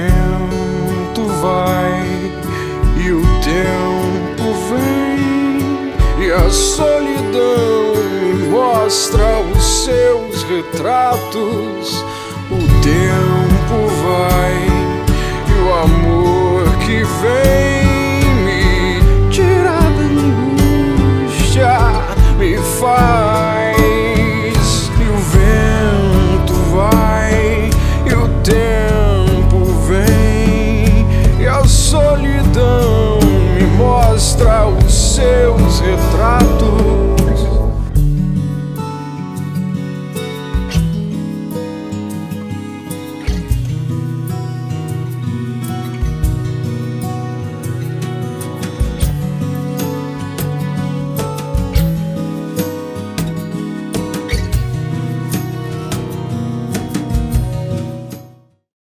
vento vai e o tempo vem e a solidão mostra os seus retratos. O tempo vai e o amor que vem me tira da angústia, me faz.